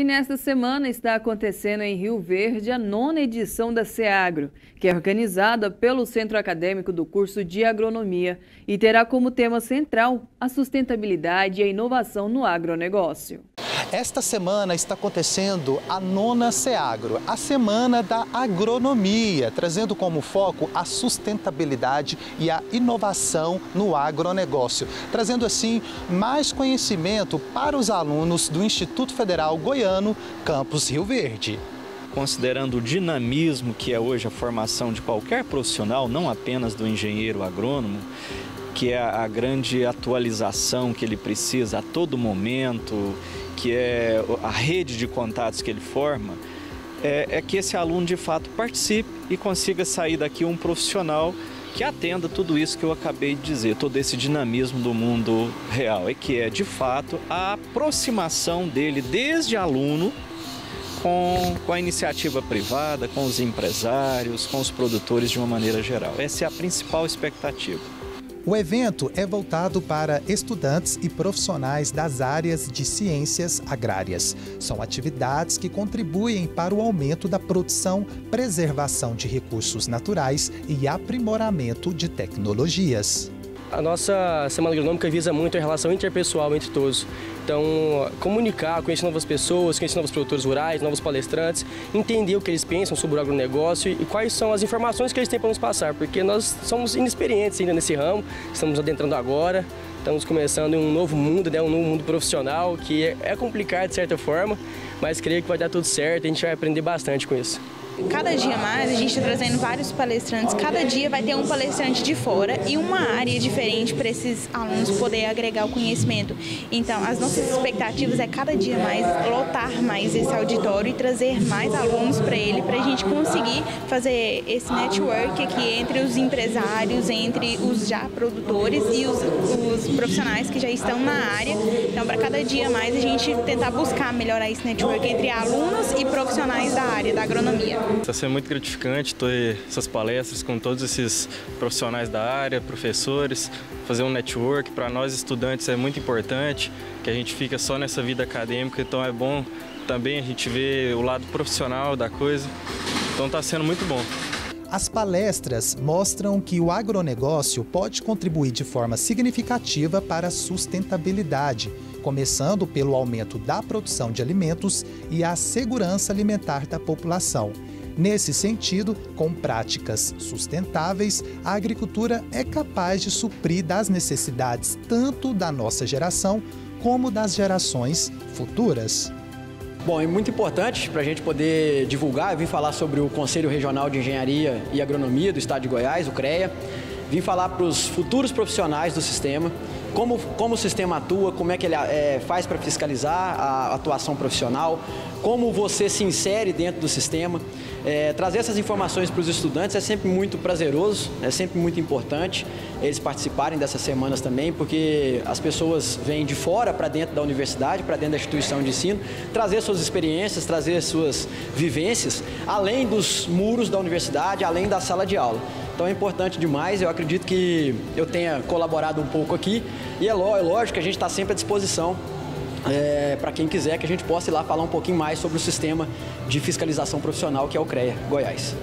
E nesta semana está acontecendo em Rio Verde a nona edição da SEAGRO, que é organizada pelo Centro Acadêmico do curso de Agronomia e terá como tema central a sustentabilidade e a inovação no agronegócio. Esta semana está acontecendo a nona SEAGRO, a Semana da Agronomia, trazendo como foco a sustentabilidade e a inovação no agronegócio, trazendo assim mais conhecimento para os alunos do Instituto Federal Goiano, Campus Rio Verde. Considerando o dinamismo que é hoje a formação de qualquer profissional, não apenas do engenheiro agrônomo, que é a grande atualização que ele precisa a todo momento, que é a rede de contatos que ele forma, é, é que esse aluno de fato participe e consiga sair daqui um profissional que atenda tudo isso que eu acabei de dizer, todo esse dinamismo do mundo real, é que é de fato a aproximação dele desde aluno com, com a iniciativa privada, com os empresários, com os produtores de uma maneira geral. Essa é a principal expectativa. O evento é voltado para estudantes e profissionais das áreas de ciências agrárias. São atividades que contribuem para o aumento da produção, preservação de recursos naturais e aprimoramento de tecnologias. A nossa Semana Agronômica visa muito a relação interpessoal entre todos. Então, comunicar, conhecer novas pessoas, conhecer novos produtores rurais, novos palestrantes, entender o que eles pensam sobre o agronegócio e quais são as informações que eles têm para nos passar, porque nós somos inexperientes ainda nesse ramo, estamos adentrando agora, estamos começando um novo mundo, né, um novo mundo profissional que é, é complicado de certa forma, mas creio que vai dar tudo certo a gente vai aprender bastante com isso. Cada dia mais a gente está trazendo vários palestrantes, cada dia vai ter um palestrante de fora e uma área diferente para esses alunos poder agregar o conhecimento. Então, as nossas expectativas é cada dia mais lotar mais esse auditório e trazer mais alunos para ele, para a gente conseguir fazer esse network aqui entre os empresários, entre os já produtores e os, os profissionais que já estão na área. Então, para cada dia mais a gente tentar buscar melhorar esse network entre alunos e profissionais da área da agronomia. Está sendo muito gratificante ter essas palestras com todos esses profissionais da área, professores, fazer um network. Para nós estudantes é muito importante, que a gente fica só nessa vida acadêmica, então é bom também a gente ver o lado profissional da coisa. Então está sendo muito bom. As palestras mostram que o agronegócio pode contribuir de forma significativa para a sustentabilidade, começando pelo aumento da produção de alimentos e a segurança alimentar da população. Nesse sentido, com práticas sustentáveis, a agricultura é capaz de suprir das necessidades tanto da nossa geração como das gerações futuras. Bom, é muito importante para a gente poder divulgar, vim falar sobre o Conselho Regional de Engenharia e Agronomia do Estado de Goiás, o CREA, vim falar para os futuros profissionais do sistema, como, como o sistema atua, como é que ele é, faz para fiscalizar a atuação profissional, como você se insere dentro do sistema. É, trazer essas informações para os estudantes é sempre muito prazeroso, é sempre muito importante eles participarem dessas semanas também, porque as pessoas vêm de fora para dentro da universidade, para dentro da instituição de ensino, trazer suas experiências, trazer suas vivências, além dos muros da universidade, além da sala de aula. Então é importante demais, eu acredito que eu tenha colaborado um pouco aqui e é, é lógico que a gente está sempre à disposição é, para quem quiser que a gente possa ir lá falar um pouquinho mais sobre o sistema de fiscalização profissional que é o CREA Goiás.